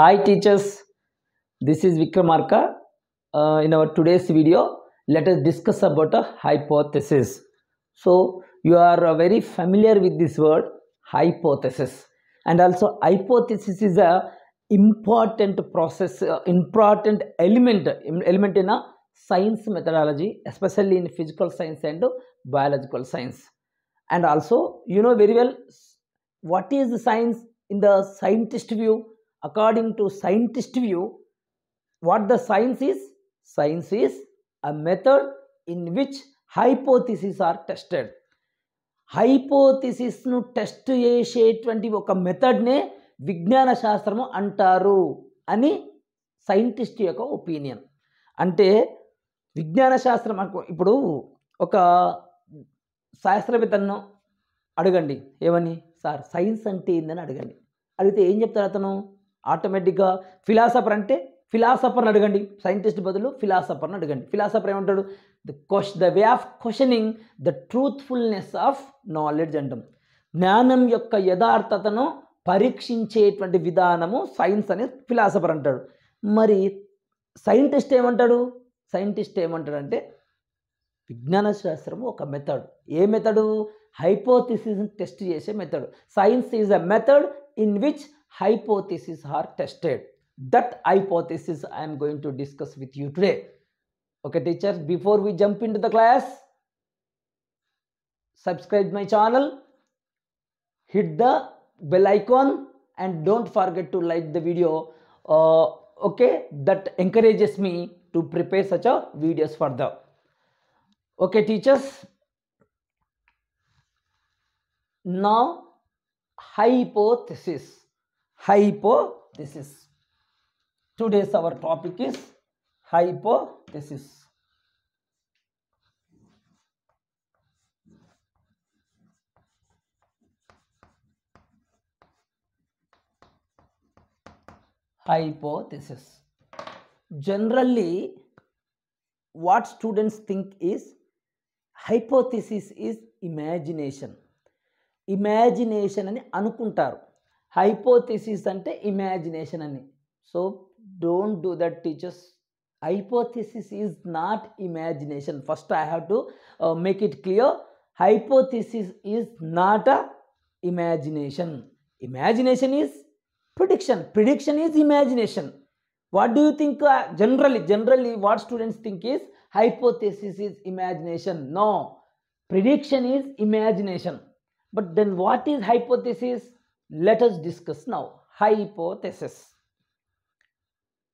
Hi teachers, this is Vikramarka. Uh, in our today's video, let us discuss about a hypothesis. So you are uh, very familiar with this word hypothesis, and also hypothesis is a important process, uh, important element element in a science methodology, especially in physical science and biological science. And also, you know very well what is the science in the scientist view according to scientist view what the science is? Science is a method in which hypotheses are tested. హైపోథిసిస్ను test చేసేటువంటి ఒక మెథడ్నే విజ్ఞాన శాస్త్రము అంటారు అని scientist యొక్క opinion అంటే విజ్ఞాన శాస్త్రం ఇప్పుడు ఒక శాస్త్రవేత్తను అడగండి. ఏమని? సార్ సైన్స్ అంటే ఏందని అడగండి. అడిగితే ఏం చెప్తారు అతను? ఆటోమేటిక్గా ఫిలాసఫర్ అంటే ఫిలాసఫర్ని అడగండి. సైంటిస్ట్ బదులు ఫిలాసఫర్ని అడగండి. ఫిలాసఫర్ ఏమంటాడు? The question the way of questioning the truthfulness of knowledge అంటాం. జ్ఞానం యొక్క యథార్థతను పరీక్షించేటువంటి విధానము సైన్స్ అనే ఫిలాసఫర్ అంటాడు. మరి సైంటిస్ట్ ఏమంటాడు? సైంటిస్ట్ ఏమంటాడంటే విజ్ఞాన శాస్త్రము ఒక మెథడ్. ఏ మెథడు? హైపోథిసిస్ టెస్ట్ చేసే method. Science is a method in which hypotheses are tested. That hypothesis I am going to discuss with you today. Okay teachers, before we jump into the class, subscribe my channel, hit the bell icon and don't forget to like the video. Uh, okay, that encourages me to prepare such a videos the. Okay teachers, now hypothesis hypothesis today's our topic is hypothesis hypothesis generally what students think is hypothesis is imagination imagination అని అనుకుంటారు hypothesis అంటే imagination అని so don't do that teachers hypothesis is not imagination first I have to make it clear hypothesis is not a imagination imagination is prediction prediction is imagination what do you think generally generally what students think is hypothesis is imagination no prediction is imagination but then what is hypothesis let us discuss now hypothesis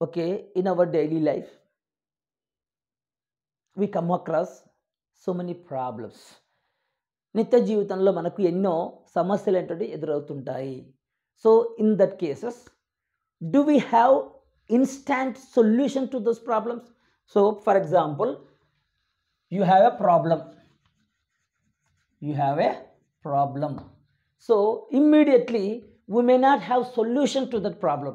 okay in our daily life we come across so many problems నిత్య జీవితంలో మనకు ఎన్నో సమస్యలు ఏంటంటే ఎదురవుతుంటాయి so in that cases do we have instant solution to those problems so for example you have a problem you have a problem so immediately we may not have solution to that problem.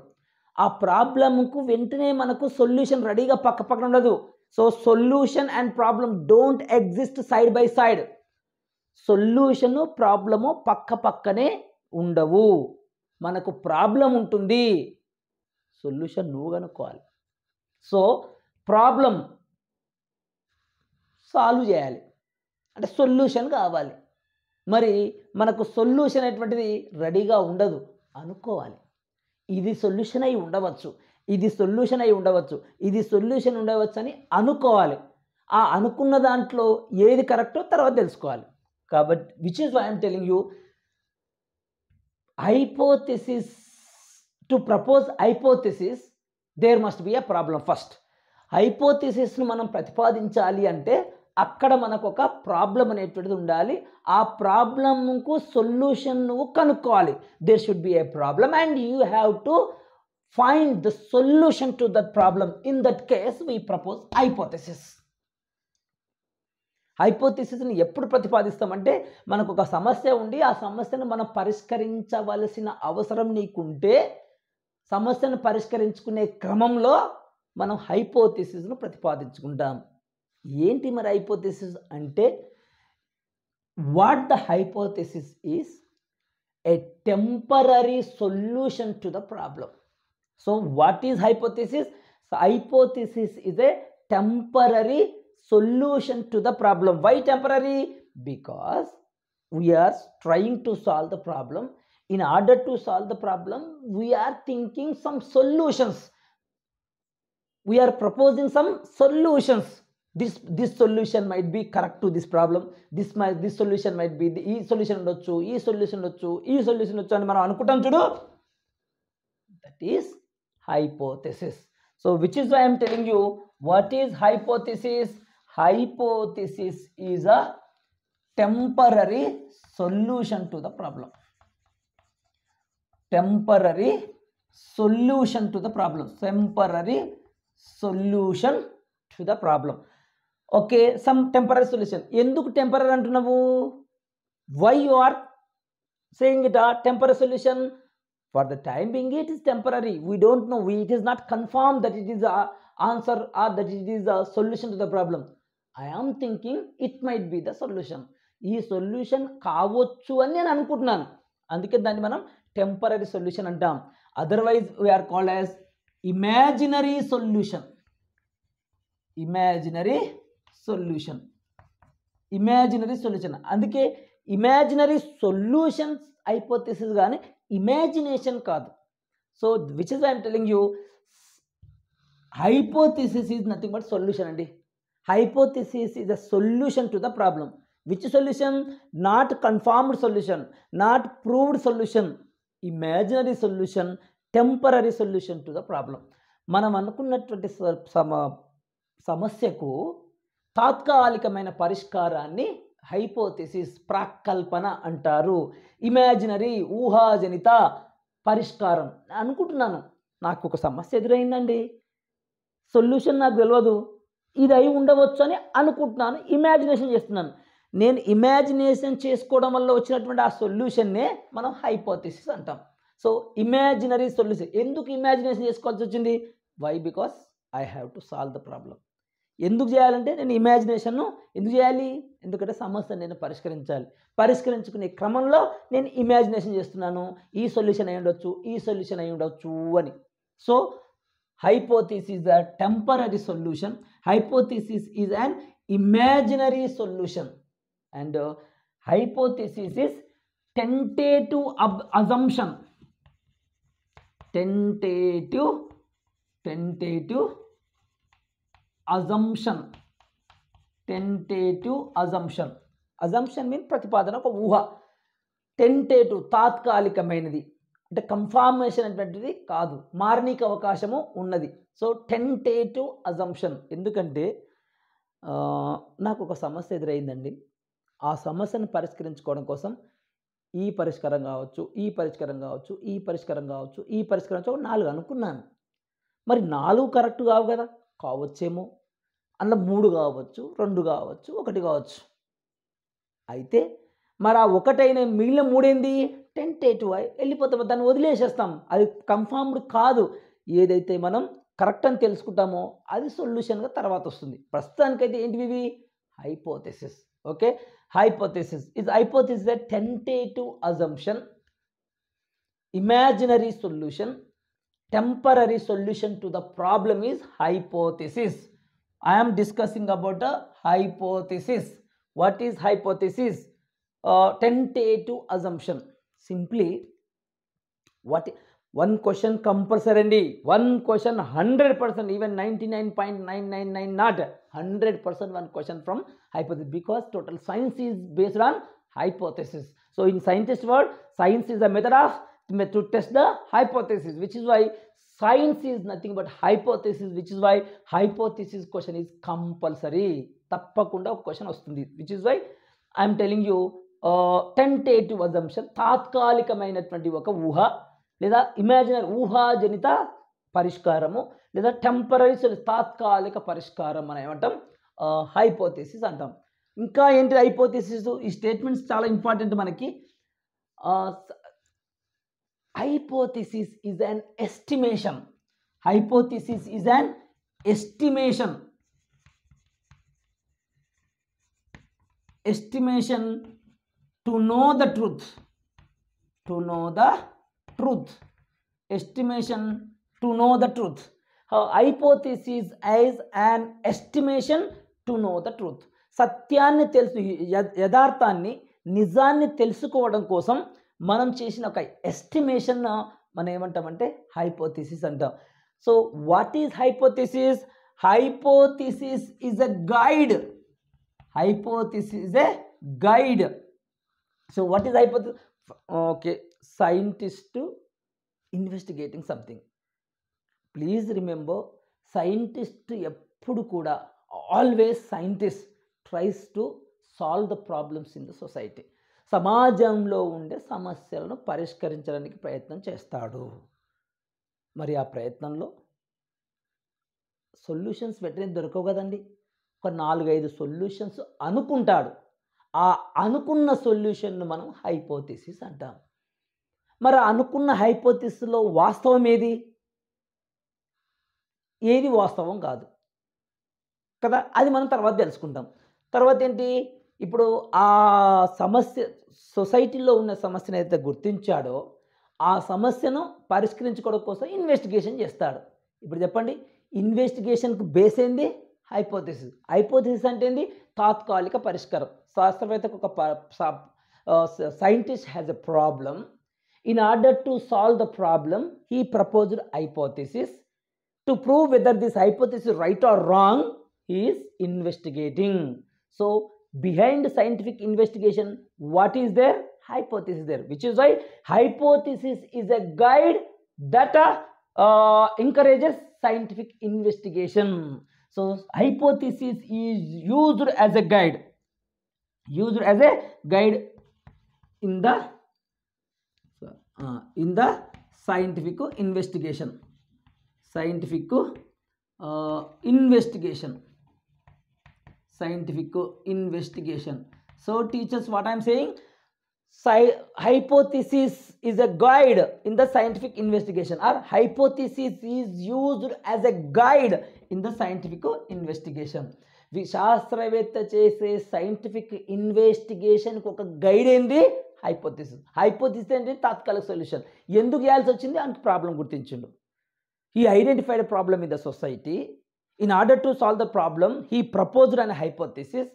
ఆ ప్రాబ్లంకు వెంటనే మనకు solution రెడీగా పక్క పక్కన ఉండదు. So solution and problem don't exist side by side solution problem పక్క పక్కనే ఉండవు. మనకు ప్రాబ్లం ఉంటుంది. సొల్యూషన్ నువ్వు కనుక్కోవాలి. సో ప్రాబ్లం సాల్వ్ చేయాలి. అంటే సొల్యూషన్ కావాలి. మరి మనకు సొల్యూషన్ అనేటువంటిది రెడీగా ఉండదు. అనుకోవాలి. ఇది సొల్యూషన్ అయి ఉండవచ్చు. ఇది సొల్యూషన్ అయి ఉండవచ్చు. ఇది సొల్యూషన్ ఉండవచ్చు అని అనుకోవాలి. ఆ అనుకున్న దాంట్లో ఏది కరెక్టో తర్వాత తెలుసుకోవాలి. కాబట్టి which is I'm telling you hypothesis to propose hypothesis there must be a problem first హైపోథెసిస్ను మనం ప్రతిపాదించాలి అంటే అక్కడ మనకు ఒక ప్రాబ్లం అనేటువంటిది ఉండాలి. ఆ ప్రాబ్లంకు సొల్యూషన్ నువ్వు కనుక్కోవాలి. There should be a problem and you have to find the solution to that problem in that case we propose hypothesis హైపోథిసిస్ని ఎప్పుడు ప్రతిపాదిస్తామంటే మనకు ఒక సమస్య ఉండి ఆ సమస్యను మనం పరిష్కరించవలసిన అవసరం నీకుంటే సమస్యను పరిష్కరించుకునే క్రమంలో మనం హైపోథిసిస్ను ప్రతిపాదించుకుంటాం. ఏంటి మరి హైపోథిసిస్ అంటే what the hypothesis is a temporary solution to the problem So what is hypothesis? So hypothesis is a temporary solution to the problem. Why temporary? Because we are trying to solve the problem. In order to solve the problem, we are thinking some solutions. We are proposing some solutions. This this solution might be correct to this problem this my this solution might be ఈ solution ఉండొచ్చు ఈ solution ఉండొచ్చు ఈ solution ఉండొచ్చు అని మనం అనుకుంటాం చూడు. That is hypothesis so which is I'm telling you what is hypothesis hypothesis is a temporary solution to the problem temporary solution to the problem temporary solution to the problem okay some temporary solution. ఎందుకు temporary అంటున్నావు? Why you are saying it a temporary solution for the time being it is temporary we don't know we it is not confirm that it is answer or that it is a solution to the problem I am thinking it might be the solution ఈ solution కావచ్చు అని నేను అనుకుంటున్నాను. అందుకే దాన్ని మనం temporary solution అంటాం. Otherwise we are called as imaginary solution imaginary solution imaginary solution అందుకే ఇమాజినరీ సొల్యూషన్స్ హైపోథెసిస్ కానీ ఇమాజినేషన్ కాదు. So which is I'm telling you hypothesis is nothing but solution అండి. Hypothesis is a solution to the problem which solution not confirmed solution not proved solution imaginary solution temporary solution to the problem మనం అనుకున్నటువంటి సమ సమస్యకు తాత్కాలికమైన పరిష్కారాన్ని hypothesis ప్రాకల్పన అంటారు. Imaginary ఊహాజనిత పరిష్కారం అనుకుంటున్నాను. నాకు ఒక సమస్య ఎదురైందండి. సొల్యూషన్ నాకు తెలియదు ఇది అయి ఉండవచ్చు అని అనుకుంటున్నాను. ఇమాజినేషన్ చేస్తున్నాను. నేను ఇమాజినేషన్ చేసుకోవడం వల్ల వచ్చినటువంటి ఆ సొల్యూషన్నే మనం హైపోథెసిస్ అంటాం. So imaginary solution. ఎందుకు ఇమాజినేషన్ చేసుకోవాల్సి వచ్చింది? Why because I have to solve the problem ఎందుకు చేయాలంటే నేను ఇమాజినేషన్ను ఎందుకు చేయాలి? ఎందుకంటే సమస్యను నేను పరిష్కరించాలి. పరిష్కరించుకునే క్రమంలో నేను ఇమాజినేషన్ చేస్తున్నాను. ఈ సొల్యూషన్ అయి ఉండొచ్చు ఈ సొల్యూషన్ అయి ఉండొచ్చు అని. So hypothesis is a temporary solution hypothesis is an imaginary solution and hypothesis is tentative a assumption tentative tentative assumption tentative assumption assumption mean ప్రతిపాదన ఒక ఊహ. టెంటేటివ్ తాత్కాలికమైనది. అంటే కన్ఫార్మేషన్ అనేటువంటిది కాదు. మార్నిక అవకాశము ఉన్నది. సో టెంటేటివ్ అజంప్షన్ ఎందుకంటే నాకు ఒక సమస్య ఎదురైందండి. ఆ సమస్యను పరిష్కరించుకోవడం కోసం ఈ పరిష్కారం కావచ్చు ఈ పరిష్కారం కావచ్చు ఈ పరిష్కారం కావచ్చు ఈ పరిష్కారం నాలుగు అనుకున్నాను. మరి నాలుగు కరెక్ట్ కావు కదా? కావచ్చేమో. అందులో మూడు కావచ్చు రెండు కావచ్చు ఒకటి కావచ్చు. అయితే మరి ఆ ఒకటైన మిగిలిన మూడేంది? టెంటేటివ్ వెళ్ళిపోతాం దాన్ని వదిలేసేస్తాం. అది కన్ఫామ్డ్ కాదు. ఏదైతే మనం కరెక్ట్ అని తెలుసుకుంటామో అది సొల్యూషన్గా తర్వాత వస్తుంది. ప్రస్తుతానికైతే ఏంటివి ఇవి? Hypothesis okay? Hypothesis is hypothesis a tentative assumption imaginary solution temporary solution to the problem is hypothesis i am discussing about a hypothesis. What is hypothesis? Uh, tentative assumption. Simply what one question compulsory అండి one question 100% even 99.999 not 100% one question from hypothesis because total science is based on hypothesis. So in scientist world science is a method of to test the hypothesis which is why science is nothing but hypothesis which is why hypothesis question is compulsory. తప్పకుండా ఒక question వస్తుంది which is why I'm telling you tentative assumption తాత్కాలికమైనటువంటి ఒక ఊహ లేదా imaginary ఊహాజనిత పరిష్కారము లేదా temporary తాత్కాలిక పరిష్కారం అని ఏమంటాం uh, హైపోథెసిస్ అంటాం. ఇంకా ఏంటి హైపోథెసిస్ ఈ స్టేట్మెంట్స్ చాలా ఇంపార్టెంట్ మనకి. Uh, hypothesis is an estimation hypothesis is an estimation estimation to know the truth to know the truth estimation to know the truth hypothesis is an estimation to know the truth సత్యాన్ని తెలుసు యథార్థాన్ని నిజాన్ని తెలుసుకోవడం కోసం మనం చేసిన ఒక estimation మనం ఏమంటామంటే హైపోథిసిస్ అంటాం. So what is hypothesis hypothesis is a guide hypothesis is a guide so what is hypothesis okay scientist investigating something please remember scientist ఎప్పుడు కూడా always scientist tries to solve the problems in the society సమాజంలో ఉండే సమస్యలను పరిష్కరించడానికి ప్రయత్నం చేస్తాడు. మరి ఆ ప్రయత్నంలో సొల్యూషన్స్ వెంటనే దొరకవు కదండి. ఒక నాలుగైదు సొల్యూషన్స్ అనుకుంటాడు. ఆ అనుకున్న సొల్యూషన్ను మనం హైపోథిసిస్ అంటాం. మరి అనుకున్న హైపోథిసిస్లో వాస్తవం ఏది? ఏది వాస్తవం కాదు. కదా? అది మనం తర్వాత తెలుసుకుంటాం. తర్వాత ఏంటి? ఇప్పుడు ఆ సమస్య సొసైటీలో ఉన్న సమస్యను అయితే గుర్తించాడో ఆ సమస్యను పరిష్కరించుకోవడం కోసం ఇన్వెస్టిగేషన్ చేస్తాడు. ఇప్పుడు చెప్పండి ఇన్వెస్టిగేషన్కు బేస్ ఏంది? హైపోథిసిస్. హైపోథిసిస్ అంటే ఏంది? తాత్కాలిక పరిష్కారం. శాస్త్రవేత్తకు ఒక scientist has a problem in order to solve the problem he proposed hypothesis to prove whether this hypothesis right or wrong is investigating so behind scientific investigation what is there? Hypothesis there which is why hypothesis is a guide that uh, encourages scientific investigation. So hypothesis is used as a guide used as a guide in the uh, in the scientific investigation. Scientific uh, investigation scientific investigation so teachers what I'm saying Sye hypothesis is a guide in the scientific investigation or hypothesis is used as a guide in the scientific investigation శాస్త్రవేత్త చేసే scientific ఇన్వెస్టిగేషన్కి ఒక guide ఏంటి hypothesis hypothesis ఏంటి తాత్కాలిక solution ఎందుకు చేయాల్సి వచ్చింది? అంత ప్రాబ్లం గుర్తించిండు. ఈ identified problem in the society in order to solve the problem he proposed an hypothesis.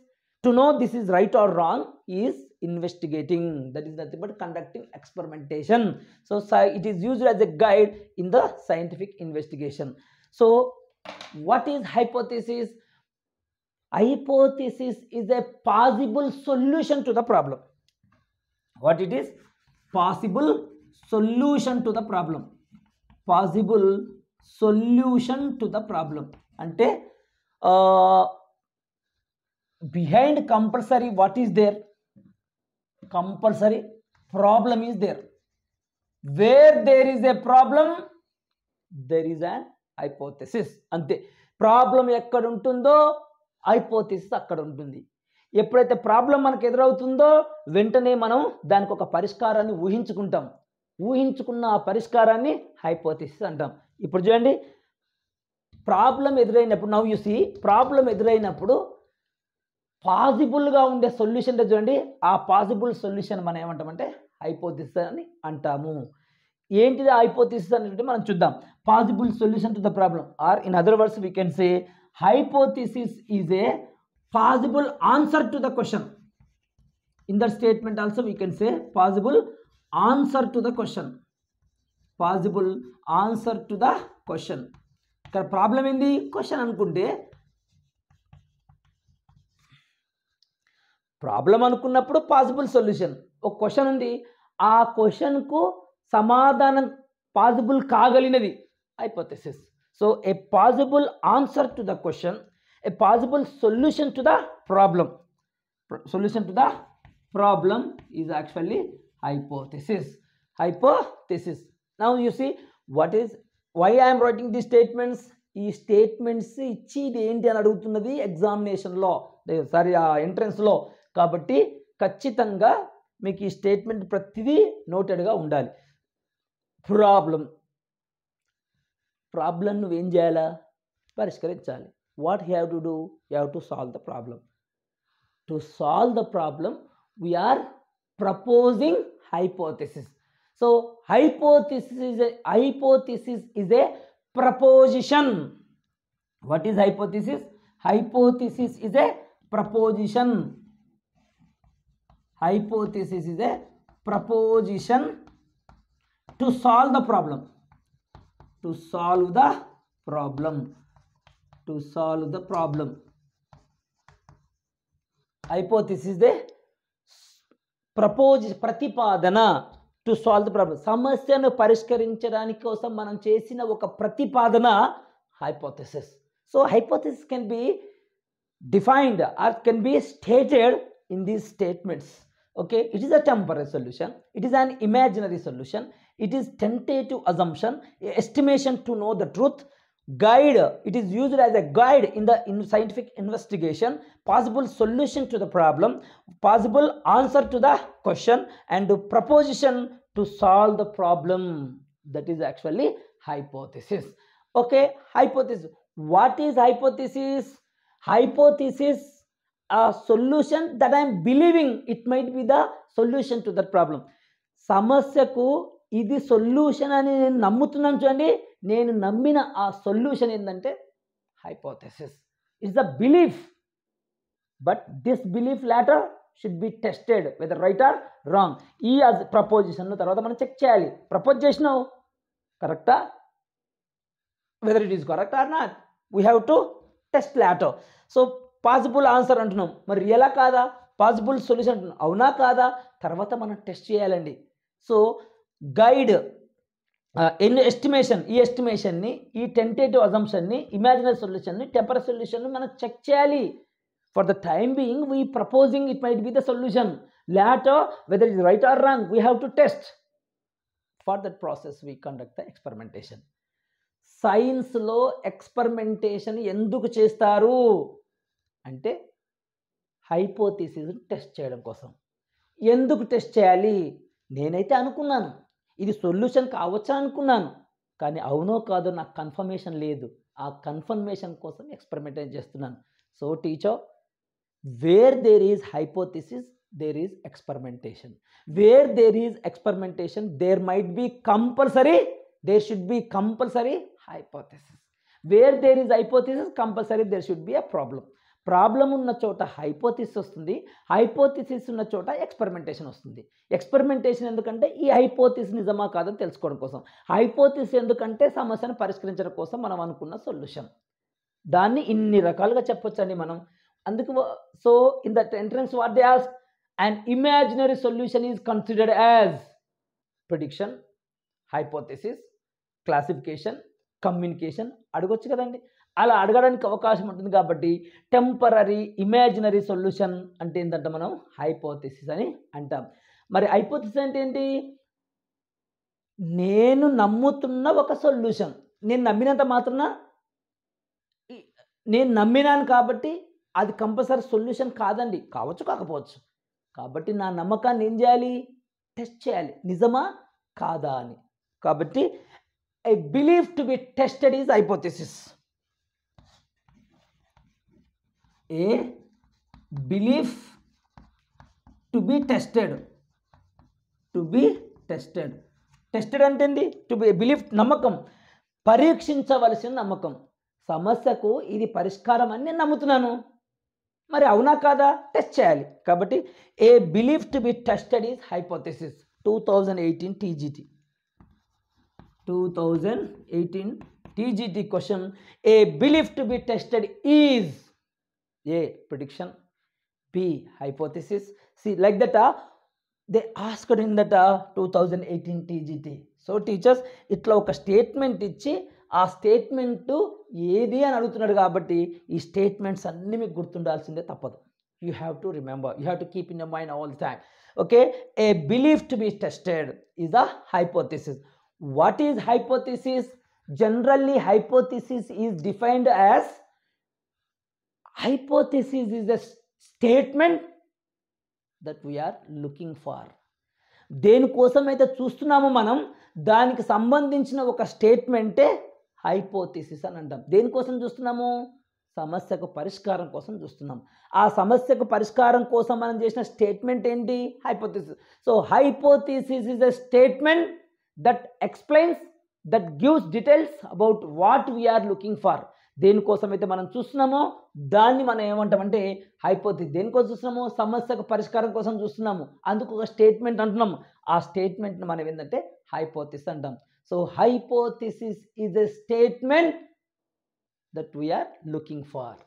To know this is right or wrong he is investigating. That is nothing but conducting experimentation. So it is used as a guide in the scientific investigation. So what is hypothesis? Hypothesis is a possible solution to the problem. What it is? Possible solution to the problem. Possible solution to the problem అంటే behind compulsory what is there compulsory problem is there where there is a problem there is an hypothesis అంతే. Problem ఎక్కడ ఉంటుందో hypothesis అక్కడ ఉంటుంది. ఎప్పుడైతే problem మనకు ఎదురవుతుందో వెంటనే మనం దానికి ఒక పరిష్కారాన్ని ఊహించుకుంటాం. ఊహించుకున్న ఆ పరిష్కారాన్ని హైపోథెసిస్ అంటాం. ఇప్పుడు చూడండి ప్రాబ్లం ఎదురైనప్పుడు నవ్వు చూసి ప్రాబ్లం ఎదురైనప్పుడు పాసిబుల్గా ఉండే సొల్యూషన్ చూడండి ఆ పాసిబుల్ సొల్యూషన్ మనం ఏమంటామంటే హైపోథిసిస్ అని అంటాము. ఏంటిది హైపోథిసిస్ అనేటువంటి మనం చూద్దాం. Possible solution to the problem or in other words we can say hypothesis is a possible answer to the question in that statement also we can say possible answer to the question possible answer to the question ఇక్కడ problem ఏంది? Question అనుకుంటే problem అనుకున్నప్పుడు possible solution ఒక question ఉంది. ఆ క్వశ్చన్కు సమాధానం possible కాగలిగినది. Hypothesis so a possible answer to the question a possible solution to the problem solution to the problem is actually hypothesis hypothesis now you see what is why I'm writing the statements ఈ statements ఇచ్చి ఇది ఏంటి అని అడుగుతున్నది ఎగ్జామినేషన్లో sorry ఆ ఎంట్రన్స్లో కాబట్టి ఖచ్చితంగా మీకు ఈ స్టేట్మెంట్ ప్రతిదీ నోటెడ్గా ఉండాలి. ప్రాబ్లం ప్రాబ్లం నువ్వేం చేయాలా? పరిష్కరించాలి. What have to do have to solve the problem to solve the problem we're proposing hypothesis so hypothesis is a hypothesis is a proposition what is hypothesis hypothesis is a proposition hypothesis is a proposition to solve the problem to solve the problem to solve the problem hypothesis is the propose ప్రతిపాదన to solve the problem సమస్యను పరిష్కరించడానికి కోసం మనం చేసిన ఒక ప్రతిపాదన hypothesis so hypothesis can be defined or can be stated in these statements okay it is a temporary solution it is an imaginary solution it is tentative assumption estimation to know the truth Guide it is used as a guide in the in scientific investigation possible solution to the problem possible answer to the question and proposition to solve the problem that is actually hypothesis okay hypothesis what is hypothesis hypothesis a solution that i am believing it might be the solution to that problem సమస్యకు ఇది solution అని నేను నమ్ముతున్నాను చూడండి నేను నమ్మిన ఆ solution ఏంటంటే hypothesis. It's the belief but this belief later should be tested whether right or wrong ఈ ప్రపోజిషన్ తర్వాత మనం చెక్ చేయాలి. ప్రపోజ్ చేసినావు. కరెక్టా whether it is correct or not we have to test later so possible answer అంటున్నాం. మరి ఎలా కాదా? పాసిబుల్ సొల్యూషన్ అంటున్నాం. అవునా కాదా? తర్వాత మనం టెస్ట్ చేయాలండి. సో గైడ్ ఎన్ని ఎస్టిమేషన్ ఈ ఎస్టిమేషన్ని ఈ టెంటేటివ్ అజంప్షన్ని ఇమాజినరీ సొల్యూషన్ని టెంపరీ సొల్యూషన్ని మనం చెక్ చేయాలి. For the time being we proposing it might be the solution later whether is right or wrong we have to test for that process we conduct the experimentation సైన్స్లో experimentation ఎందుకు చేస్తారు? అంటే hypothesis test చేయడం కోసం. ఎందుకు test చేయాలి? నేనైతే అనుకున్నాను. ఇది సొల్యూషన్ కావచ్చా అనుకున్నాను. కానీ అవునో కాదో నాకు కన్ఫర్మేషన్ లేదు. ఆ కన్ఫర్మేషన్ కోసం ఎక్స్పెరిమెంట్ చేస్తున్నాను. So teacher where there is hypothesis there is experimentation. Where there is experimentation there might be compulsory there should be compulsory hypothesis. Where there is hypothesis compulsory there should be a problem problem ఉన్న చోట hypothesis వస్తుంది. Hypothesis ఉన్న చోట experimentation వస్తుంది. Experimentation ఎందుకంటే ఈ hypothesis నిజమా కాదని తెలుసుకోవడం కోసం. హైపోథిస్ ఎందుకంటే సమస్యను పరిష్కరించడం కోసం మనం అనుకున్న సొల్యూషన్. దాన్ని ఇన్ని రకాలుగా చెప్పొచ్చండి మనం. అందుకు so in that entrance what they ask and imaginary solution is considered as prediction hypothesis classification communication అడగొచ్చు కదండి. అలా అడగడానికి అవకాశం ఉంటుంది కాబట్టి టెంపరీ ఇమాజినరీ సొల్యూషన్ అంటే ఏంటంటే మనం హైపోథెసిస్ అని అంటాం. మరి హైపోథెసిస్ అంటే ఏంటి? నేను నమ్ముతున్న ఒక సొల్యూషన్ నేను నమ్మినంత మాత్రాన నేను నమ్మినాను కాబట్టి అది కంపల్సరీ సొల్యూషన్ కాదండి. కావచ్చు కాకపోవచ్చు. కాబట్టి నా నమ్మకాన్ని ఏం చేయాలి? టెస్ట్ చేయాలి. నిజమా? కాదా అని. కాబట్టి I believe to be tested is hypothesis a belief to be tested? To be tested. Tested అంటే ఏంటి టు బి బిలీఫ్ నమ్మకం. పరీక్షించవలసిన నమ్మకం. సమస్యకు ఇది పరిష్కారం అని నేను నమ్ముతున్నాను. మరి అవునా కాదా? టెస్ట్ చేయాలి. కాబట్టి a belief to be tested is hypothesis. Two thousand eighteen TGT. Two thousand eighteen TGT question. A belief to be tested is A prediction B hypothesis C like that they asked in that two thousand eighteen TGT so teachers ఇట్లా ఒక statement ఇచ్చి ఆ statement ఏది అని అడుగుతున్నాడు కాబట్టి ఈ statements అన్నీ మీకు గుర్తుండాల్సిందే తప్పదు. You have to remember you have to keep in your mind all the time okay a belief to be tested is a hypothesis what is hypothesis generally hypothesis is defined as hypothesis is a statement that we're looking for దేనికోసం అయితే చూస్తున్నామో మనం దానికి సంబంధించిన ఒక స్టేట్మెంటే hypothesis అని అంటాం. దేనికోసం చూస్తున్నాము? సమస్యకు పరిష్కారం కోసం చూస్తున్నాం. ఆ సమస్యకు పరిష్కారం కోసం మనం చేసిన స్టేట్మెంట్ ఏంటి? Hypothesis so hypothesis is a statement that explains that gives details about what we're looking for దేనికోసం అయితే మనం చూస్తున్నామో దాన్ని మనం ఏమంటామంటే హైపోథిస్ దేనికోసం చూస్తున్నామో సమస్యకు పరిష్కారం కోసం చూస్తున్నాము. అందుకు ఒక స్టేట్మెంట్ అంటున్నాము ఆ స్టేట్మెంట్ని మనం ఏంటంటే హైపోథిస్ అంటాం. So hypothesis is a statement that we're looking for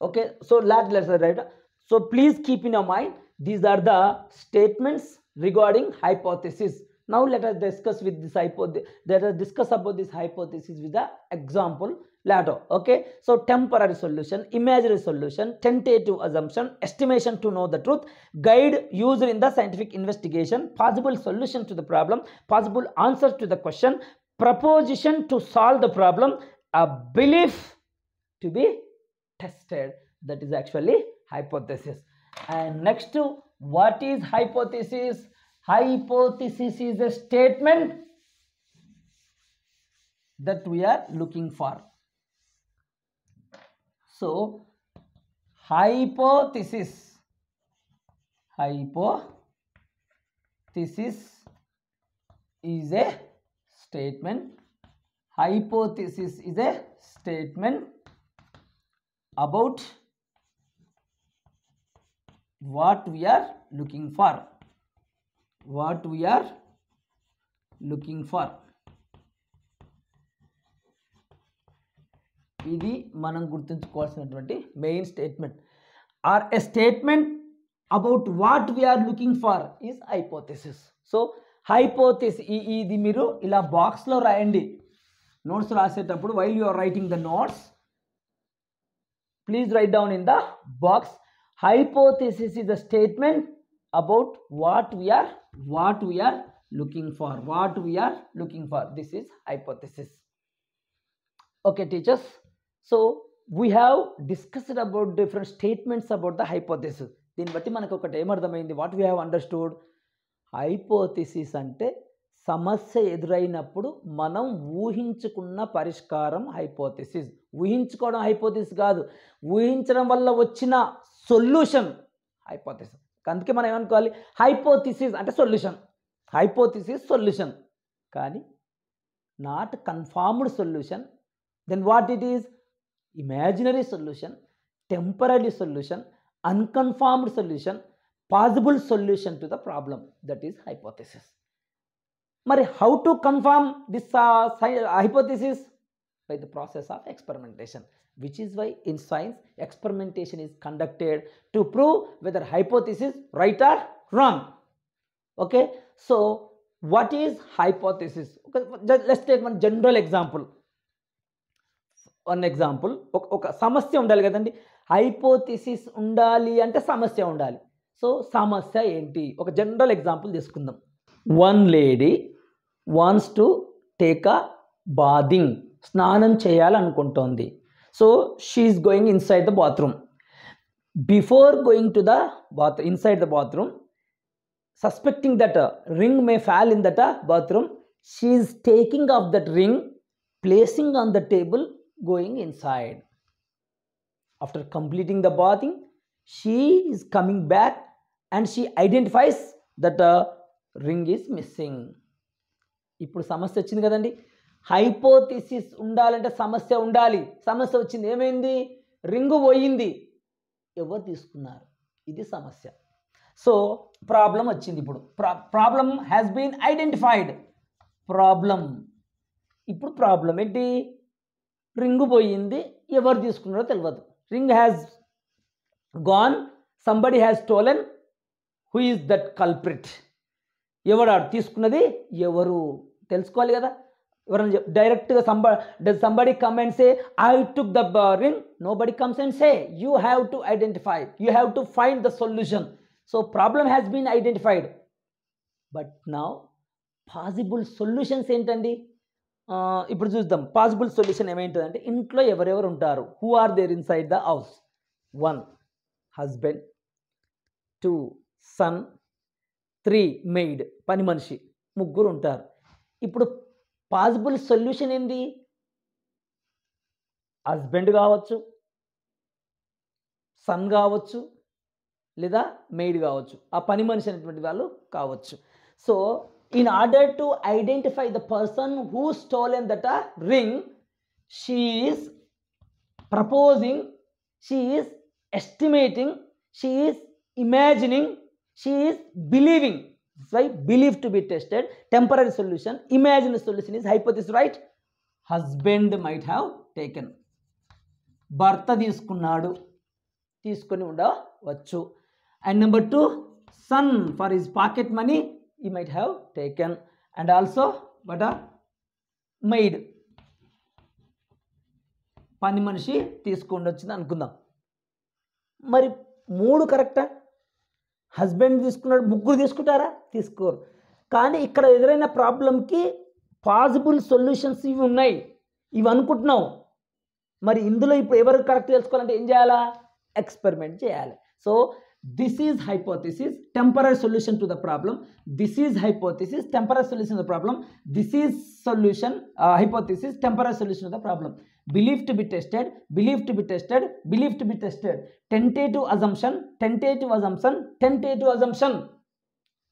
okay so lot letter right so please keep in a mind these are the statements regarding hypothesis now let us discuss with this hypothesis let us discuss about this hypothesis with the example later okay? So temporary solution imaginary solution tentative assumption estimation to know the truth guide used in the scientific investigation possible solution to the problem possible answer to the question proposition to solve the problem a belief to be tested. That is actually hypothesis. And next to what is hypothesis hypothesis is a statement that we are looking for. So hypothesis hypothesis is a statement. Hypothesis is a statement about what we are looking for what we are looking for. ఇది మనం గుర్తుంచుకోవాల్సినటువంటి main statement or a statement about what we're looking for is hypothesis so hypothesis ఇది మీరు ఇలా బాక్స్లో రాయండి. Notes రాసేటప్పుడు while you are writing the notes please write down in the box hypothesis is a statement about what we are what we are looking for what we are looking for this is hypothesis okay teachers so we have discussed about different statements about the hypothesis దీన్ని బట్టి మనకు ఒకటి ఏమర్థమైంది what we have understood hypothesis అంటే సమస్య ఎదురైనప్పుడు మనం ఊహించుకున్న పరిష్కారం హైపోథిసిస్ ఊహించుకోవడం హైపోథిసిస్ కాదు ఊహించడం వల్ల వచ్చిన సొల్యూషన్ హైపోథిసిస్ అందుకే మనం ఏమనుకోవాలి? హైపోథిసిస్ అంటే సొల్యూషన్ హైపోథిసిస్ సొల్యూషన్ కానీ not confirmed solution then what it is imaginary solution temporary solution unconfirmed solution possible solution to the problem that is hypothesis మరి how to confirm this hypothesis by the process of experimentation which is why in science experimentation is conducted to prove whether hypothesis right or wrong okay so what is hypothesis let's take one general example one example ఒక ఒక సమస్య ఉండాలి కదండి. Hypothesis ఉండాలి అంటే సమస్య ఉండాలి. So సమస్య ఏంటి? ఒక జనరల్ ఎగ్జాంపుల్ తీసుకుందాం. One lady wants to take a bathing స్నానం చేయాలనుకుంటోంది. So she's going inside the bathroom before going to the bath inside the bathroom suspecting that ring may fall in that bathroom she's taking off that ring placing on the table going inside after completing the bathing she is coming back and she identifies that ring is missing ఇప్పుడు సమస్య వచ్చింది కదండి. Hypothesis ఉండాలంటే సమస్య ఉండాలి. సమస్య వచ్చింది. ఏమైంది? రింగు పోయింది. ఎవరు తీసుకున్నారు? ఇది సమస్య. సో ప్రాబ్లం వచ్చింది ఇప్పుడు. ప్రా problem has been identified problem. ఇప్పుడు ప్రాబ్లం ఏంటి? రింగు పోయింది. ఎవరు తీసుకున్నారో తెలియదు ring has gone somebody has stolen who is that culprit ఎవడాడు తీసుకున్నది? ఎవరు. తెలుసుకోవాలి కదా? ఎవరైనా డైరెక్ట్గా సంబ somebody come and say I took the ring nobody comes and say you have to identify you have to find the solution so problem has been identified but నా possible solutions ఏంటండి? ఇప్పుడు చూద్దాం. పాసిబుల్ సొల్యూషన్ ఏమేంటంటే ఇంట్లో ఎవరెవరు ఉంటారు? Who are there inside the house one husband two son three maid పని మనిషి. ముగ్గురు ఉంటారు. ఇప్పుడు పాసిబుల్ సొల్యూషన్ ఏంది? హస్బెండ్ కావచ్చు సన్ కావచ్చు లేదా మెయిడ్ కావచ్చు. ఆ పని మనిషి అనేటువంటి వాళ్ళు కావచ్చు. So in order to identify the person who stole in that ring she's proposing she's estimating she's imagining she's believing is imagining she is believing That's why believe to be tested temporary solution imaginary solution is hypothesis right husband might have taken భర్త తీసుకున్నాడు తీసుకొని ఉండవచ్చు and number two son for his pocket money he might have taken and also but maid పని మనిషి తీసుకొని వచ్చింది అనుకుందాం మరి మూడు కరెక్టా హస్బెండ్ తీసుకున్నాడు ముగ్గురు తీసుకుంటారా? తీసుకోరు. కానీ ఇక్కడ ఎదురైన ప్రాబ్లంకి పాసిబుల్ సొల్యూషన్స్ ఇవి ఉన్నాయి. ఇవి అనుకుంటున్నావు. మరి ఇందులో ఇప్పుడు ఎవరు కరెక్ట్ తెలుసుకోవాలంటే ఏం చేయాలా? ఎక్స్పెరిమెంట్ చేయాలి. So this is hypothesis temporary solution to the problem this is hypothesis temporary solution the problem this is solution hypothesis temporary solution the problem believe to be tested believe to be tested believe to be tested tentative assumption tentative assumption tentative assumption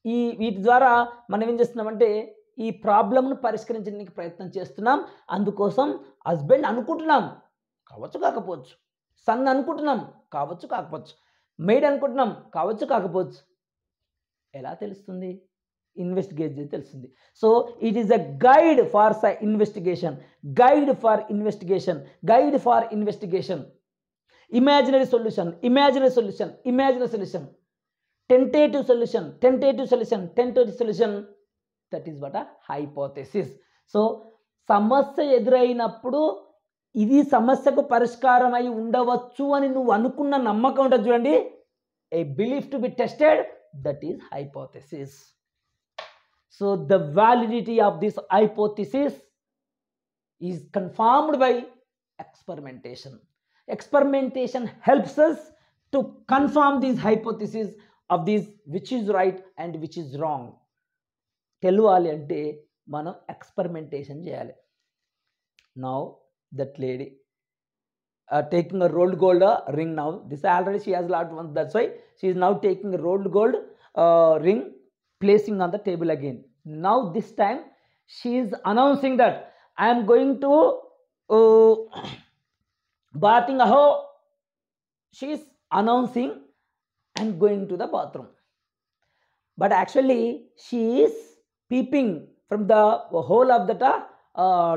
ఈ వీటి ద్వారా మనం ఏం చేస్తున్నామంటే ఈ ప్రాబ్లంను పరిష్కరించడానికి ప్రయత్నం చేస్తున్నాం. అందుకోసం హస్బెండ్ అనుకుంటున్నాం. కావచ్చు కాకపోవచ్చు. సన్ అనుకుంటున్నాం. కావచ్చు కాకపోవచ్చు. మెయిడ్ అనుకుంటున్నాం. కావచ్చు కాకపోవచ్చు. ఎలా తెలుస్తుంది? ఇన్వెస్టిగేట్ చేసి తెలుస్తుంది so it is a guide for స investigation guide for investigation guide for investigation imaginary solution imaginary solution imaginary solution tentative solution tentative solution tentative solution that is what a hypothesis so సమస్య ఎదురైనప్పుడు ఇది సమస్యకు పరిష్కారం అయి ఉండవచ్చు అని నువ్వు అనుకున్న నమ్మకం ఉంటుంది చూడండి. A belief to be tested that is hypothesis so the validity of this hypothesis is confirmed by experimentation. Experimentation helps us to confirm these hypothesis of these which is right and which is wrong తెలియాలి అంటే మనం experimentation చేయాలి now that lady taking a rolled gold ring now this already she has lot one that's why she is now taking rolled gold ring placing on the table again now this time she announcing that I'm going to bathing అహో she's announcing and going to the bathroom but actually she peeping from the hole of of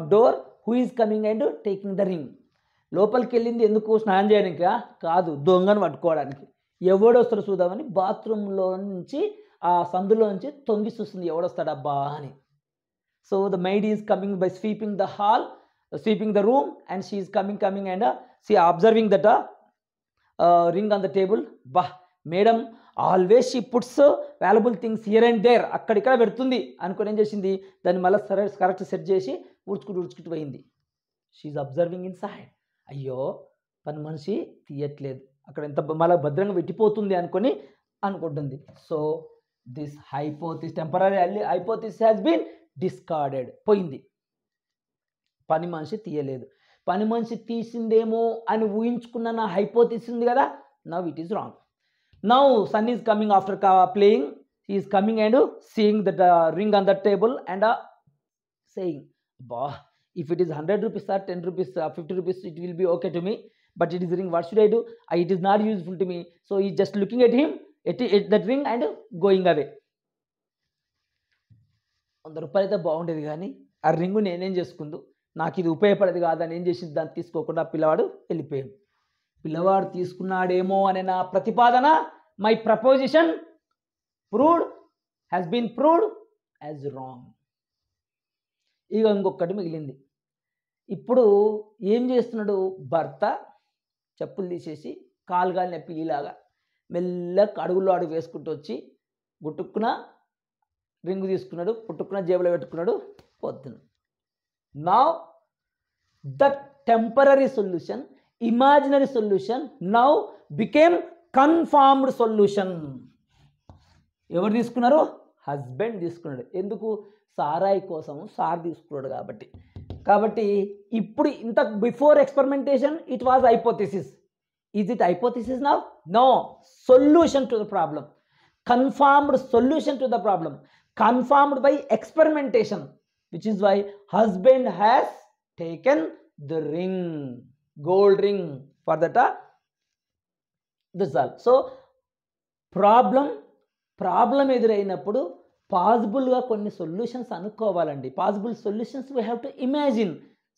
door uh, door coming and coming the ring లోపలికి వెళ్ళింది ఎందుకు స్నానం చేయడానికి? కాదు దొంగను పట్టుకోవడానికి. ఎవడు వస్తాడు చూద్దామని బాత్రూంలో నుంచి ఆ సందులో నుంచి తొంగి చూస్తుంది ఎవడొస్తాడబ్బా అని. So the maid is coming by sweeping the hall sweeping the room and she is coming coming and see observing that ring on the table బా madam always she puts valuable things here and there అక్కడిక్కడ పెడుతుంది అనుకుని ఏం చేసింది? దాన్ని మళ్ళీ సరే correct set చేసి ఉడుచుకుంటూ ఉడుచుకుంటూ పోయింది. షీఈ్ అబ్జర్వింగ్ ఇన్ సైడ్ అయ్యో పని మనిషి తీయట్లేదు. అక్కడ ఎంత మళ్ళీ భద్రంగా పెట్టిపోతుంది అనుకొని అనుకుంటుంది. So this hypothesis temporary hypothesis has been discarded పోయింది. పని మనిషి తీయలేదు. పని మనిషి తీసిందేమో అని ఊహించుకున్న నా హైపోతిస్ ఉంది కదా now it is wrong now son is coming after playing is coming and seeing the ring on the table and saying బా if it is hundred rupees sir ten rupees fifty rupees it will be okay to me but it is ring what should I it is not useful to me so he just looking at him at at that ring and going away వంద రూపాయలు అయితే బాగుండేది కానీ ఆ ring నేనేం చేసుకుందు? నాకు ఇది ఉపయోగపడేది కాదని ఏం చేసింది దాన్ని తీసుకోకుండా పిల్లవాడు వెళ్ళిపోయాడు. పిల్లవాడు తీసుకున్నాడేమో అనే నా ప్రతిపాదన my proposition proved has been proved as wrong ఇక ఇంకొకటి మిగిలింది. ఇప్పుడు ఏం చేస్తున్నాడు? భర్త చెప్పులు తీసేసి కాలు కాలిన పిల్లిలాగా మెల్లగా అడుగులో అడుగు వేసుకుంటూ వచ్చి గుట్టుక్కున రింగు తీసుకున్నాడు పుట్టుకున్న జేబులో పెట్టుకున్నాడు పొద్దున. నా the temporary solution imaginary solution now became confirmed solution ఎవరు తీసుకున్నారు? హస్బెండ్ తీసుకున్నాడు. ఎందుకు? సారాయి కోసం సార్ తీసుకున్నాడు కాబట్టి. కాబట్టి ఇప్పుడు ఇంత before experimentation it was hypothesis is it hypothesis now no solution to the problem confirmed solution to the problem confirmed by experimentation which is why husband has taken the ring gold ring for that this this so problem problem ఎదురైనప్పుడు పాసిబుల్గా కొన్ని solutions అనుకోవాలండి. Possible solutions we have to imagine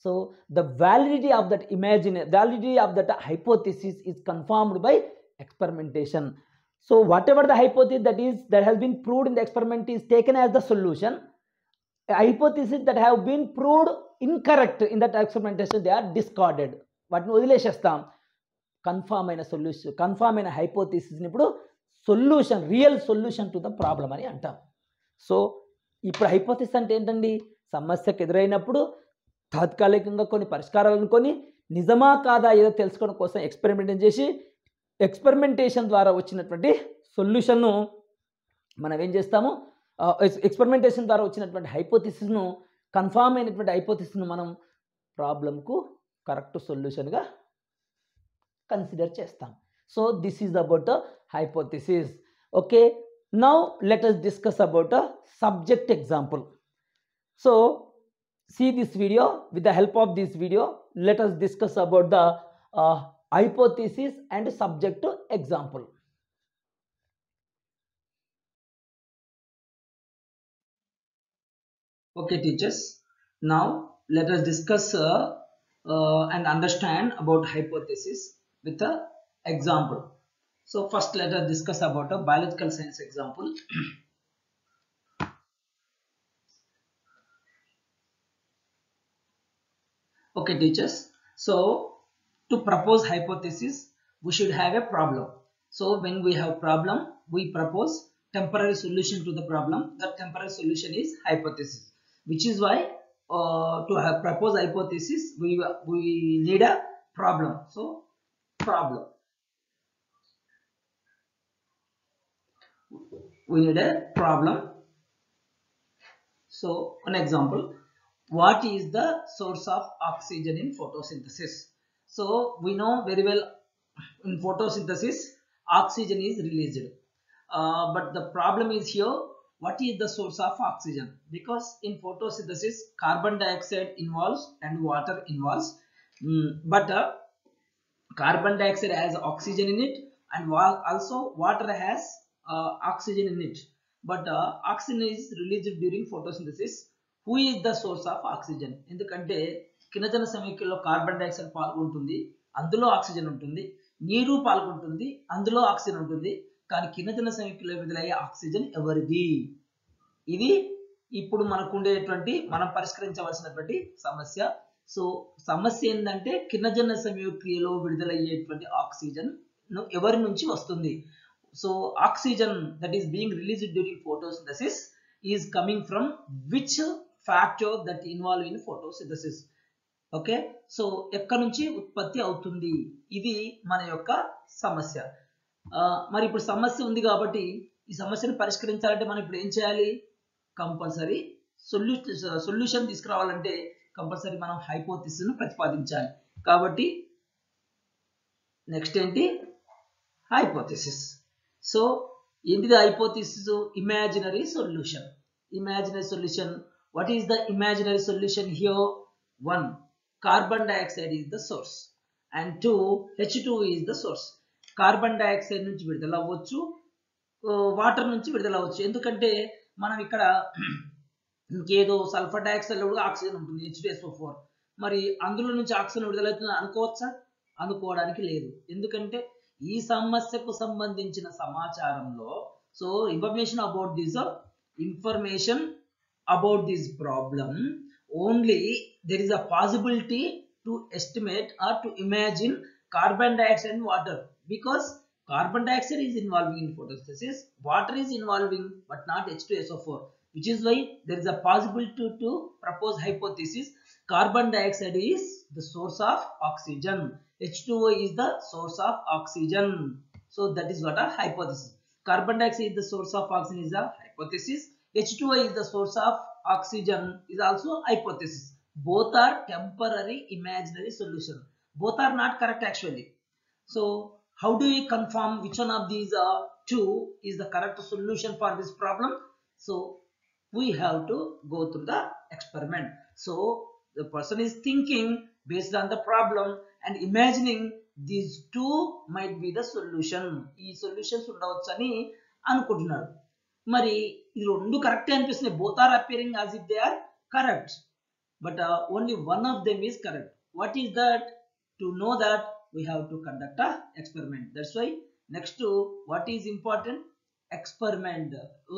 so the validity of that imagine validity of that hypothesis is confirmed by experimentation so what ever the hypothesis that is that has been proved in the experiment is taken as the solution hypothesis that have been proved incorrect in that experimentation they are discarded వాటిని వదిలేసేస్తాం. Confirm అయిన solution confirm అయిన హైపోథిసిస్ని ఇప్పుడు solution real solution to the problem అని అంటాం. So ఇప్పుడు hypothesis అంటే ఏంటండి? సమస్యకు ఎదురైనప్పుడు తాత్కాలికంగా కొన్ని పరిష్కారాలు అనుకొని నిజమా కాదా ఏదో తెలుసుకోవడం కోసం ఎక్స్పెరిమెంట్ చేసి ఎక్స్పెరిమెంటేషన్ ద్వారా వచ్చినటువంటి సొల్యూషన్ను మనం ఏం చేస్తాము? ఎక్స్పెరిమెంటేషన్ ద్వారా వచ్చినటువంటి హైపోథిసిస్ను కన్ఫామ్ అయినటువంటి హైపోథిసిస్ను మనం ప్రాబ్లంకు కరెక్ట్ సొల్యూషన్గా కన్సిడర్ చేస్తాం. So this is about hypothesis. Okay now let us discuss about a subject example. See this video. With the help of this video let us discuss about the uh, hypothesis and subject example. Okay teachers. Now let us discuss uh, uh, and understand about hypothesis with a example. So first let us discuss about a biological science example. okay teachers, so to propose hypothesis we should have a problem. So when we have problem we propose temporary solution to the problem that temporary solution is hypothesis which is why uh, to have propose hypothesis we, we need a problem. So problem we need a problem. So, an example, what is the source of oxygen in photosynthesis? So, we know very well in photosynthesis, oxygen is released. Uh, but the problem is here, what is the source of oxygen? Because in photosynthesis, carbon dioxide involves and water involves. Mm, but uh, carbon dioxide has oxygen in it and wa also water has uh, oxygen in it but uh, oxygen is released during photosynthesis who is the source of oxygen ఎందుకంటే కినజన సమీకరణలో carbon dioxide పాల్గొంటుంది అందులో oxygen ఉంటుంది నీరు పాల్గొంటుంది అందులో oxygen ఉంటుంది కానీ కినజన సమీకరణలో విడుదలయ్యే ఆక్సిజన్ ఎవరిది? ఇది ఇప్పుడు మనకు ఉండేటువంటి మనం పరిష్కరించవలసినటువంటి సమస్య. సో సమస్య ఏంటంటే కిన్నజన సంయోక్రియలో విడుదలయ్యేటువంటి ఆక్సిజన్ ఎవరి నుంచి వస్తుంది? So oxygen that is being released during photosynthesis is coming from which factor that involve in photosynthesis okay so ఎక్కడి నుంచి ఉత్పత్తి అవుతుంది? ఇది మన యొక్క సమస్య. మరి ఇప్పుడు సమస్య ఉంది కాబట్టి ఈ సమస్యను పరిష్కరించాలంటే మనం ఇప్పుడు ఏం చేయాలి? కంపల్సరీ సొల్యూషన్ సొల్యూషన్ తీసుకురావాలంటే కంపల్సరీ మనం హైపోథిసిస్ను ప్రతిపాదించాలి. కాబట్టి నెక్స్ట్ ఏంటి? హైపోథిసిస్. సో ఏంటిది hypothesis? Imaginary solution. Imaginary solution What is the imaginary solution here? One carbon dioxide is the source and two H two the the source carbon dioxide నుంచి విడుదల అవ్వచ్చు. Uh, వాటర్ నుంచి విడుదల అవ్వచ్చు. ఎందుకంటే మనం ఇక్కడ ఇంకేదో సల్ఫర్ డైఆక్సైడ్ కూడా ఆక్సిజన్ ఉంటుంది హెచ్ ఫోర్ మరి అందులో నుంచి ఆక్సిజన్ విడుదలవుతుంది అనుకోవచ్చా? అనుకోవడానికి లేదు. ఎందుకంటే ఈ సమస్యకు సంబంధించిన సమాచారంలో so information about this information about this problem only there is a possibility to estimate or to imagine carbon dioxide and water. Because carbon dioxide is involving in photosynthesis water is involving but not H2SO4 which is why there is a possibility to, to propose hypothesis carbon dioxide is the source of oxygen. H2O is the source of oxygen. So that is what a hypothesis. Carbon dioxide is the source of oxygen is a hypothesis. h2o is the source of oxygen is also hypothesis both are temporary imaginary solution both are not correct actually so how do we confirm which one of these uh, two is the correct solution for this problem so we have to go through the experiment so the person is thinking based on the problem and imagining these two might be the solution ఈ solutions ఉండవచ్చు అని అనుకుంటున్నాడు మరి ఇది రెండు కరెక్టే అనిపిస్తున్నాయి both are appearing as if they are correct but only one of them is correct what is that to know that we have to conduct a experiment that's why next what is important experiment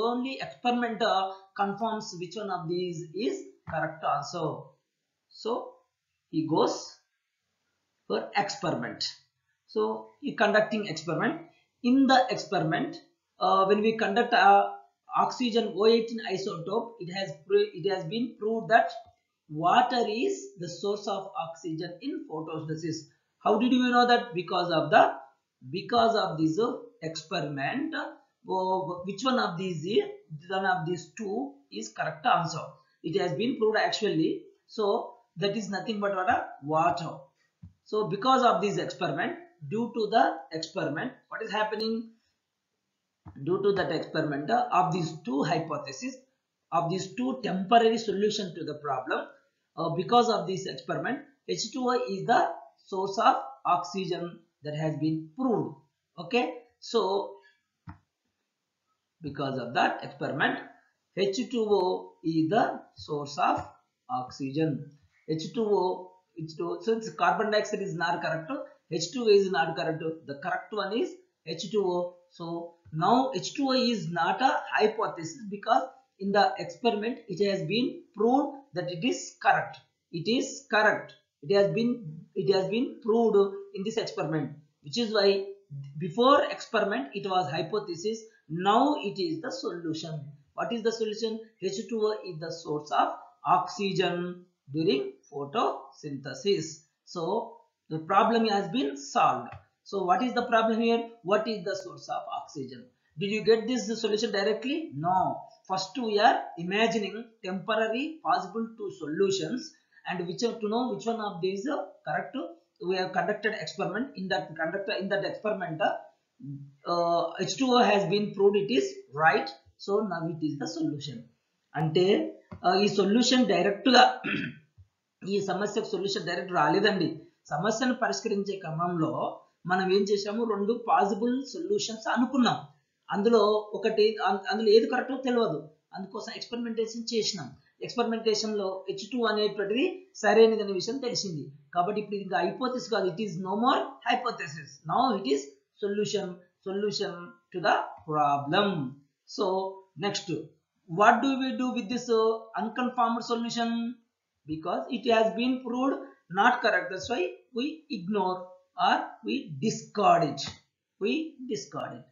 only experiment uh, confirms which one of these is correct also so he goes for experiment so he conducting experiment in the experiment uh, when we conduct a oxygen o18 isotope it has it has been proved that water is the source of oxygen in photosynthesis. How did you know that? Because of the because of this experiment which one of these one of these two is correct answer. It has been proved actually so that is nothing but what water. So because of this experiment due to the experiment what is happening due to that experiment uh, of these two hypotheses of these two temporary solution to the problem uh, because of this experiment h2o is the source of oxygen that has been proved. Okay? So because of that experiment H2O is the source of oxygen. H2O H2O so it's carbon dioxide is not correct H2O is not correct. The correct one is H2O so now H2O is not a hypothesis because in the experiment it has been proved that it is correct. It is correct. It has been it has been proved in this experiment which is why before experiment it was hypothesis. Now it is the solution. What is the solution? H2o is the source of oxygen during photosynthesis. So the problem has been solved so what is the problem here what is the source of oxygen did you get this solution directly no first we are imagining temporary possible two solutions and which to know which one of these are correct we have conducted experiment in that conductor in that experiment uh, H2O has been proved it is right so now it is the solution అంటే ఈ solution డైరెక్ట్గా ఈ సమస్యకు solution direct రాలేదండి సమస్యను పరిష్కరించే క్రమంలో మనం ఏం చేసాము రెండు పాసిబుల్ సొల్యూషన్స్ అనుకున్నాం. అందులో ఒకటి అందులో ఏది కరెక్టో తెలియదు అందుకోసం ఎక్స్పెరిమెంటేషన్ చేసినాం. ఎక్స్పెరిమెంటేషన్లో హెచ్ టూ అనేటువంటిది సరైనది అనే విషయం తెలిసింది. కాబట్టి ఇప్పుడు ఇంకా హైపోథెసిస్ కాదు. It is no more hypothesis now it is solution solution to the problem so next what do we do with this uh, unconfirmed solution? Because it has been proved not correct. That's why we ignore. Or we discard it. We discard it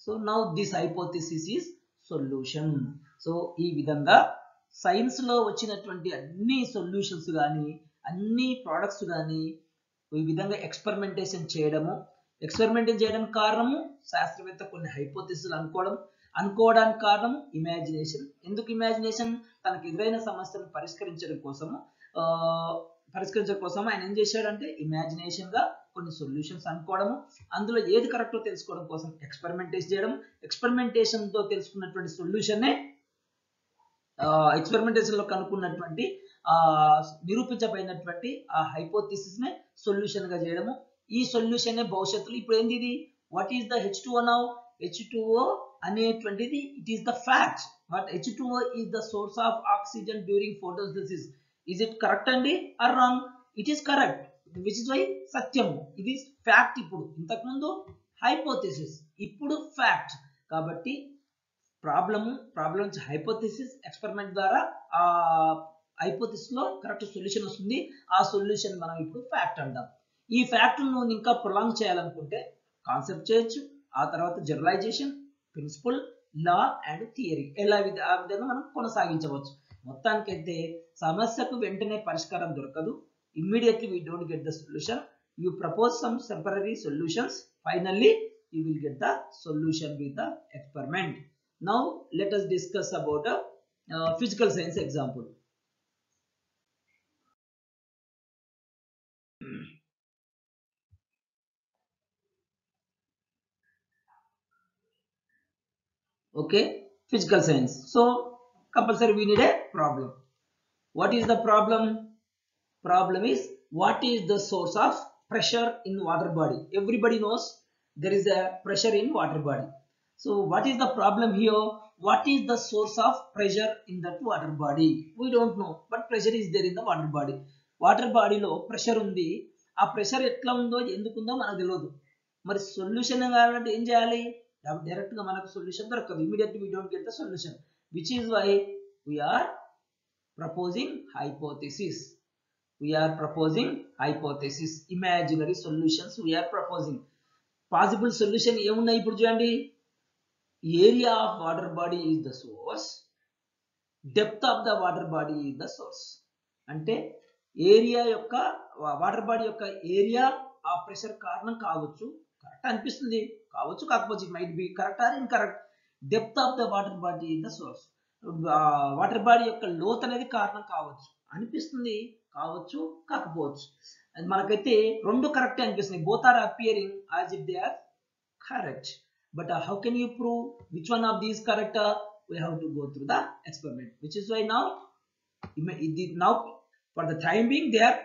so now this hypothesis is solution. So ఈ విధంగా సైన్స్లో వచ్చినటువంటి అన్ని solutions కానీ అన్ని products కానీ ఈ విధంగా ఎక్స్పెరిమెంటేషన్ చేయడము ఎక్స్పెరిమెంటేషన్ చేయడానికి కారణము శాస్త్రవేత్త కొన్ని హైపోథెసిస్ అనుకోవడం అనుకోవడానికి కారణం ఇమాజినేషన్ ఎందుకు ఇమాజినేషన్ తనకు ఎదురైన సమస్యను పరిష్కరించడం కోసము పరిష్కరించడం కోసం ఆయన ఏం చేశాడంటే ఇమాజినేషన్గా కొన్ని సొల్యూషన్స్ అనుకోవడము అందులో ఏది కరెక్టో తెలుసుకోవడం కోసం ఎక్స్పెరిమెంటేషన్ చేయడం ఎక్స్పెరిమెంటేషన్తో తెలుసుకున్నటువంటి సొల్యూషన్నే ఎక్స్పెరిమెంటేషన్లో కనుక్కున్నటువంటి నిరూపించబడినటువంటి ఆ హైపోథిసిస్ నే సొల్యూషన్గా చేయడము. ఈ సొల్యూషన్నే భవిష్యత్తులో ఇప్పుడు ఏంది ఇది? What is the H two now H two O అనేటువంటిది it is the fact but H two O is the source of oxygen during photosynthesis is it correct అండి? Or wrong it is correct which is why సత్యము. ఇది fact ఇప్పుడు. ఇంతకుముందు hypothesis ఇప్పుడు fact కాబట్టి problem problem hypothesis experiment ద్వారా ఆ హైపోథెసిస్లో correct solution వస్తుంది. ఆ సొల్యూషన్ మనం ఇప్పుడు ఫ్యాక్ట్ అంటాం. ఈ ఫ్యాక్ట్ నువ్వు ఇంకా ప్రొలాంగ్ చేయాలనుకుంటే కాన్సెప్ట్ చేయొచ్చు. ఆ తర్వాత generalisation principle law and theory ఎలా ఆ విధంగా మనం కొనసాగించవచ్చు. మొత్తానికైతే సమస్యకు వెంటనే పరిష్కారం దొరకదు. immediately we don't get the solution. You propose some temporary solutions. Finally you will get the solution with the experiment. Now let us discuss about a uh, physical science example. Okay physical science. So compulsory we need a problem. What is the problem? Problem is what is the source of pressure in water body everybody knows there is a pressure in water body so what is the problem here what is the source of pressure in that water body we don't know but pressure is there in the water body water బాడీలో pressure ఉంది ఆ pressure ఎట్లా ఉందో ఎందుకుందో మనకు తెలియదు మరి solution కావాలంటే ఏం చేయాలి డైరెక్ట్గా మనకు సొల్యూషన్ దొరకదు immediate we don't get the solution which is why we are proposing hypothesis we are proposing hypothesis imaginary solutions we are proposing. Possible solution ఏమున్నాయి ఇప్పుడు చూడండి. Area of water body is the source depth of the water body is the source అంటే area యొక్క water body యొక్క area ఆ pressure కారణం కావచ్చు. Correct అనిపిస్తుంది. కావచ్చు కాకపోతే it might be correct or incorrect depth of the water body in the source water body యొక్క లోత్ అనేది కారణం కావచ్చు. అనిపిస్తుంది కావచ్చు కాకపోవచ్చు. అది మనకైతే రెండు కరెక్ట్ అనిపిస్తున్నాయి both are appearing as if they are correct but how can you prove which one of these correct we have to go through the experiment which is why now now for the time being they are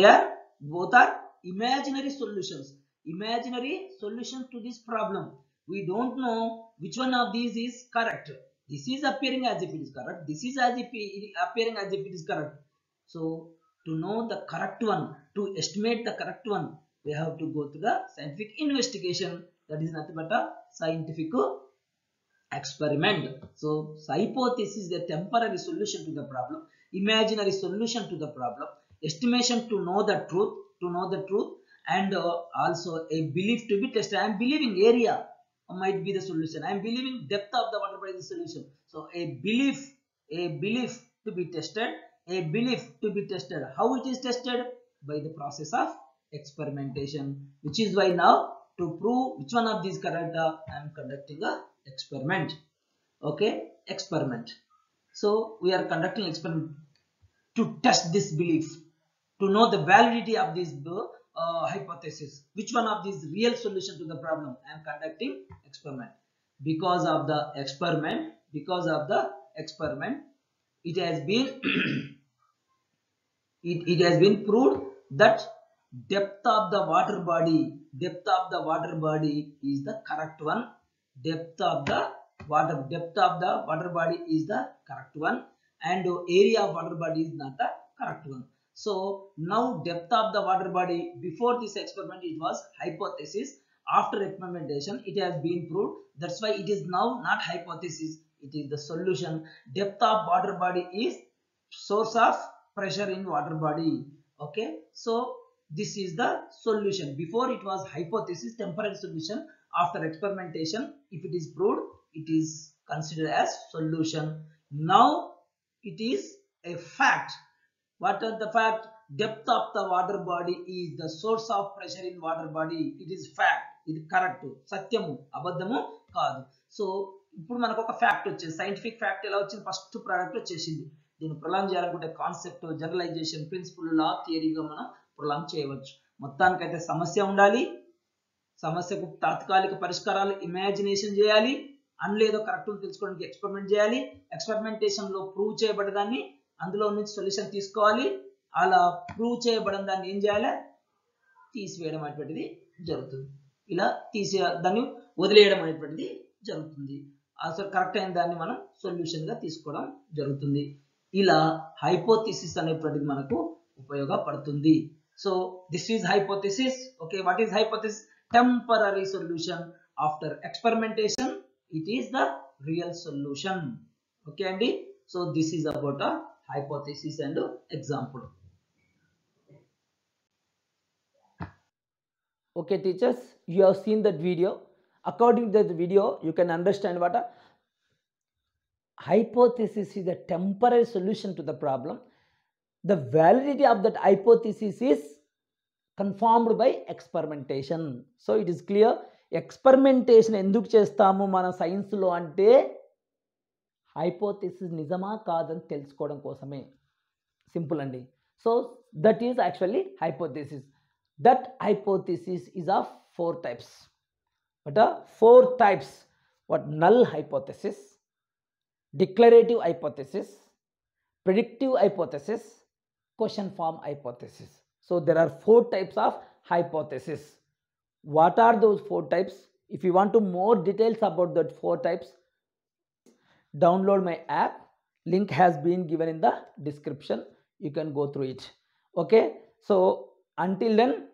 they are both are imaginary solutions. Imaginary solutions to this problem. We don't know which one of these is correct. This is appearing as if it is correct. This is as if appearing as if it is correct. So to know the correct one to estimate the correct one we have to go to the scientific investigation. That is nothing but a scientific experiment. So hypothesis is a temporary solution to the problem imaginary solution to the problem estimation to know the truth to know the truth and uh, also a belief to be tested. I am believing area might be the solution. I am believing depth of the water body is the solution. So a belief, a belief to be tested, a belief to be tested. How it is tested? By the process of experimentation, which is why now to prove which one of these correct, uh, I am conducting a experiment. Okay, experiment. So we are conducting experiment to test this belief, to know the validity of this uh, hypothesis. Which one of these real solution to the problem? I am conducting experiment. Because of the experiment because of the experiment it has been it, it has been proved that depth of the water body depth of the water body is the correct one. Depth of the water depth of the water body is the correct one. And area of water body is not the correct one so now depth of the water body before this experiment it was hypothesis. After experimentation it has been proved. That's why it is now not hypothesis. It is the solution. Depth of water body is source of pressure in water body. Okay. So this is the solution. Before it was hypothesis temporary solution. After experimentation if it is proved it is considered as solution. Now it is a fact what are the fact depth of the water body is the source of pressure in water body. It is fact. ఇది correct సత్యము అబద్ధము కాదు. So ఇప్పుడు మనకు ఒక fact వచ్చేది. Scientific fact ఎలా వచ్చింది? ఫస్ట్ ప్రోడక్ట్ వచ్చేసింది. దీన్ని ప్రొలాంగ్ చేయాలనుకుంటే కాన్సెప్ట్ జనరలైజేషన్ ప్రిన్సిపల్ లా థియరీగా మనం ప్రొలాంగ్ చేయవచ్చు. మొత్తానికైతే సమస్య ఉండాలి. సమస్యకు తాత్కాలిక పరిష్కారాలు ఇమాజినేషన్ చేయాలి. అన్లేదో కరెక్ట్ తెలుసుకోవడానికి ఎక్స్పెరిమెంట్ చేయాలి. ఎక్స్పెరిమెంటేషన్లో ప్రూవ్ చేయబడదాన్ని అందులో నుంచి సొల్యూషన్ తీసుకోవాలి. అలా ప్రూవ్ చేయబడిన దాన్ని ఏం చేయాలి? తీసివేయడం అనేటువంటిది జరుగుతుంది. ఇలా తీసే దాన్ని వదిలేయడం అనేటువంటిది జరుగుతుంది. అసలు కరెక్ట్ అయిన దాన్ని మనం సొల్యూషన్గా తీసుకోవడం జరుగుతుంది. ఇలా హైపోథిసిస్ అనేటువంటిది మనకు ఉపయోగపడుతుంది. So this is hypothesis. Okay what is hypothesis? Temporary solution. After experimentation it is the real solution. Okay అండి? So this is about a hypothesis and example. Okay teachers, you have seen that video. According to that video, you can understand what a hypothesis is a temporary solution to the problem. The validity of that hypothesis is confirmed by experimentation. So it is clear experimentation ఎందుకు చేస్తాము మన సైన్స్లో అంటే hypothesis నిజమా కాదని తెలుసుకోవడం కోసమే. Simple అండి. So that is actually hypothesis that hypothesis is of four types. But four types what null hypothesis declarative hypothesis predictive hypothesis question form hypothesis. So there are four types of hypothesis what are those four types if you want to more details about that four types download my app. Link has been given in the description. You can go through it. Okay. So until then,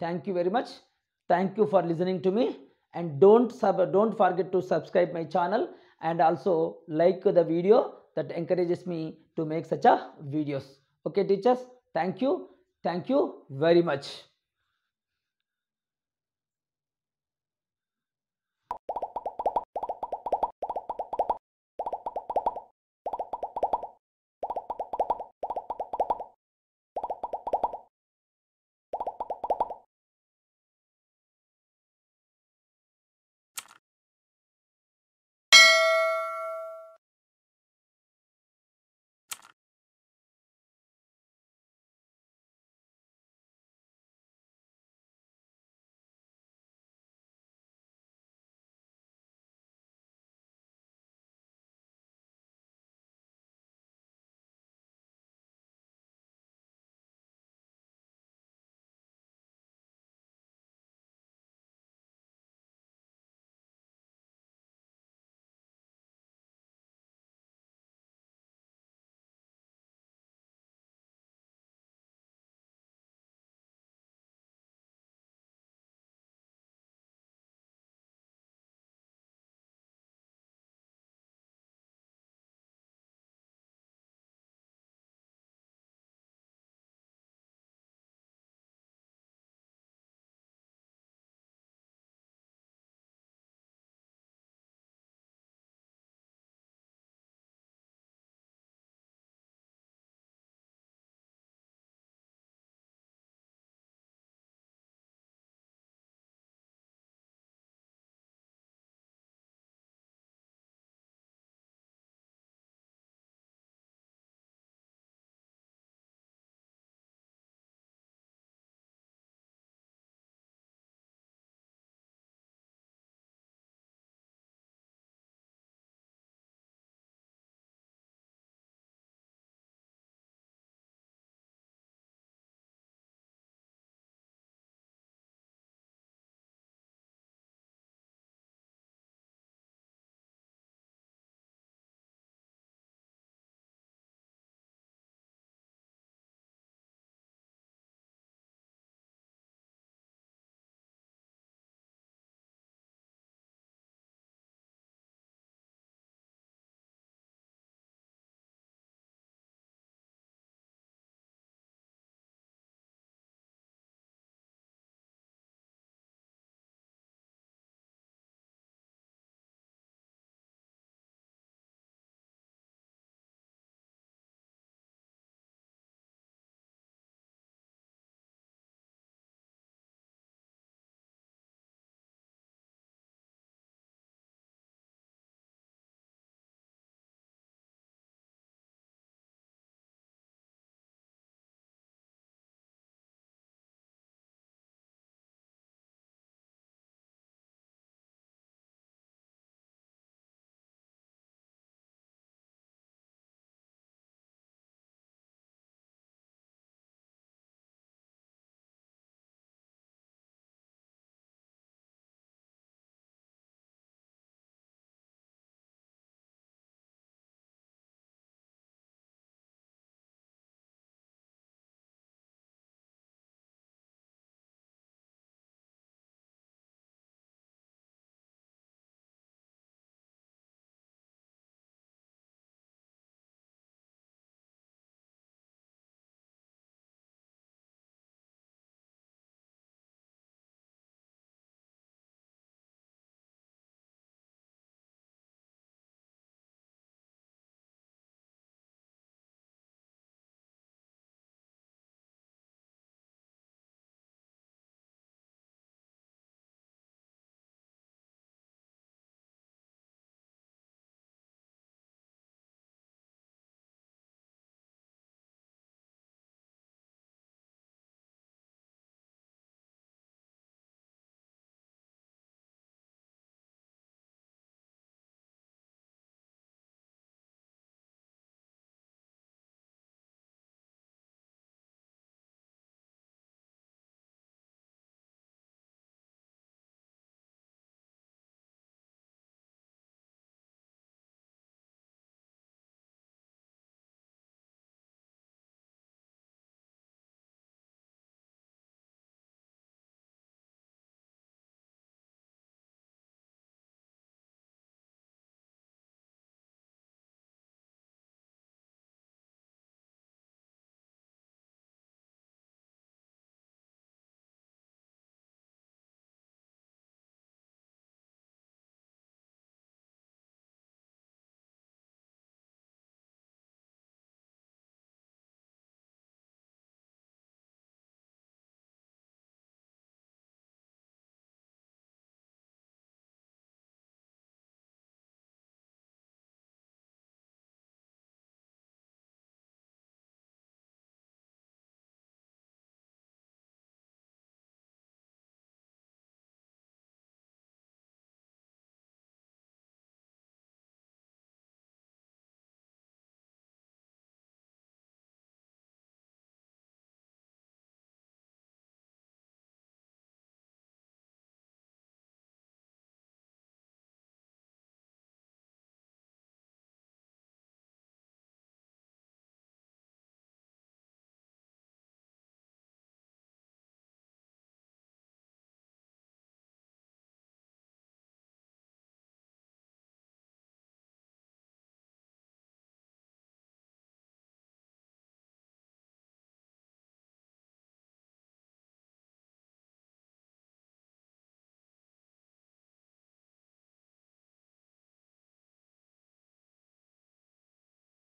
thank you very much. Thank you for listening to me and don't sub don't forget to subscribe my channel and also like the video that encourages me to make such a videos okay teachers thank you thank you very much